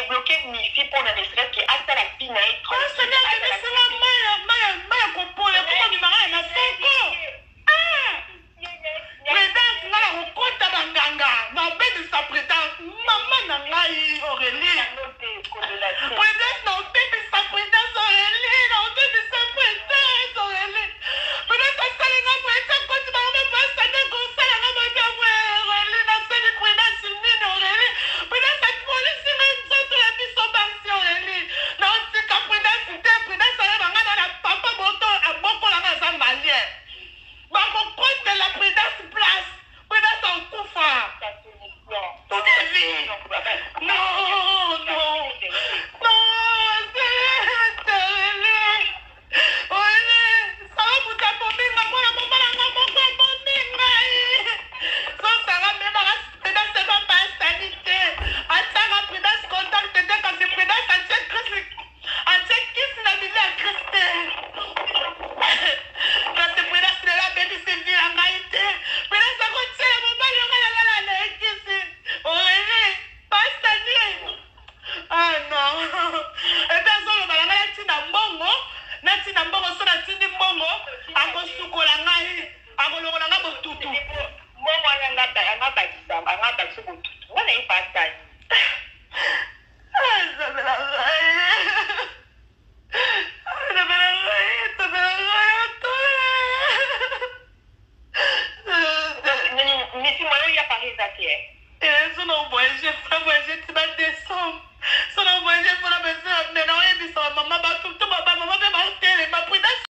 débloquer de mi pour ne serait-ce que à la fenêtre natina mbongo so natindi mbongo akosukola ngai akolongola ngai botutu mbongo wana angabakisa angabakisa botutu mbona epasani ezabela ngai ezabela ngai ezabela ngai ato misimo oyo ya paris atie ezo na oboyage fra voyage